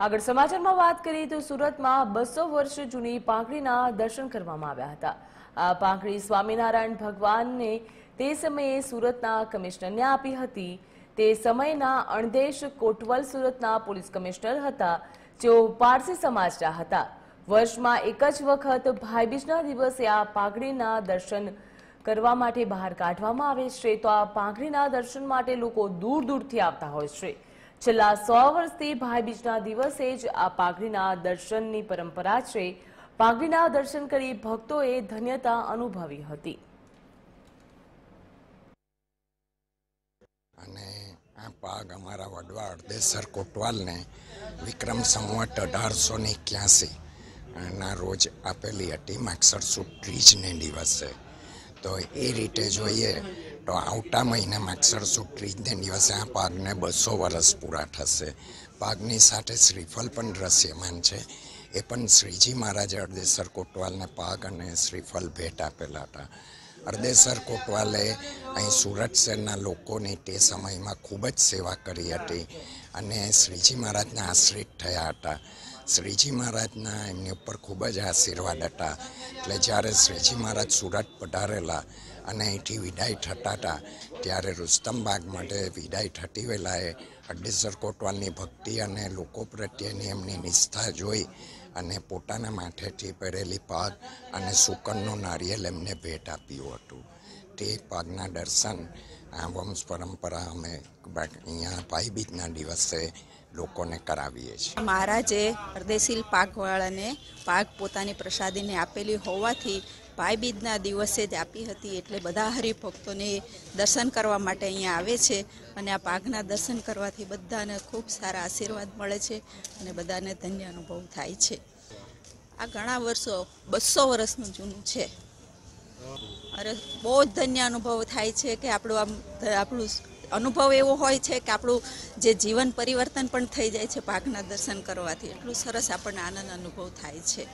આગળ સમાચારમાં વાત કરીએ તો સુરતમાં બસો વર્ષ જૂની પાંખડીના દર્શન કરવામાં આવ્યા હતા. આ પાંખડી સ્વામિનારાયણ ભગવાનને તે સમયે સુરતના કમિશનરને આપી હતી. તે સમયના અણદેશ કોટવલ સુરતના પોલીસ કમિશનર હતા. જેઓ પારસી સમાજના હતા. વર્ષમાં એક જ વખત ભાઈબીજના દિવસે આ પાંખડીના દર્શન કરવા માટે બહાર કાઢવામાં આવે છે. તો આ પાંખડીના દર્શન માટે લોકો દૂર દૂરથી આવતા હોય છે. છેલ્લા સો વર્ષથી ભાઈબીજના દિવસે જ આ પાઘડીના દર્શનની પરંપરા છે. પાઘડીના દર્શન કરી ભક્તોએ ધન્યતા અનુભવી હતી. અને આ પાગ અમારા વડવા અડદેસર કોટવાલને વિક્રમ સંવત અઢારસો ને ના રોજ આપેલી હતી માક્ષર સુદ દિવસે તો એ રીતે જોઈએ તો આવતા મહિને માગસર સુદ ત્રીજને દિવસે આ પાગને બસો વર્ષ પૂરા થશે. પાગની સાથે શ્રીફળ પણ દ્રશ્યમાન છે. એ પણ શ્રીજી મહારાજે અડદેસર કોટવાલને પાગ અને શ્રીફળ ભેટ આપેલા હતા. અરદેસર કોટવાલે અહીં સુરત શહેરના લોકોની તે સમયમાં ખૂબ જ સેવા કરી હતી અને શ્રીજી મહારાજના આશ્રિત થયા હતા. શ્રીજી મહારાજના એમની ઉપર ખૂબ જ આશીર્વાદ હતા. એટલે જ્યારે શ્રીજી મહારાજ સુરત પધારેલા અને અહીંથી વિદાય થતા હતા ત્યારે રુસ્તમબાગ માટે વિદાય થતી વેલાએ અડ્ડેસર કોટવાલની ભક્તિ અને લોકો પ્રત્યેની એમની નિષ્ઠા જોઈ અને પોતાના માથેથી પહેરેલી પાગ અને સુકનનું નારિયેલ એમને ભેટ આપ્યું હતું. તે પાગના દર્શન, આ વંશ પરંપરા અમે અહીંયા ભાઈબીજના દિવસે લોકોને કરાવીએ છીએ. મહારાજે અર્દેશીલ પાકવાળાને પાક પોતાની પ્રસાદીને આપેલી હોવાથી ભાઈબીજના દિવસે જ આપી હતી એટલે બધા હરિભક્તોને દર્શન કરવા માટે અહીંયા આવે છે અને આ પાકના દર્શન કરવાથી બધાને ખૂબ સારા આશીર્વાદ મળે છે અને બધાને ધન્ય અનુભવ થાય છે. આ ઘણા વર્ષો, બસો વર્ષનું જૂનું છે. અરે, બહુ જ ધન્ય અનુભવ થાય છે કે આપણું આમ આપણું અનુભવ એવો હોય છે કે આપણું જે જીવન પરિવર્તન પણ થઈ જાય છે પાકના દર્શન કરવાથી. એટલું સરસ આપણને આનંદ અનુભવ થાય છે.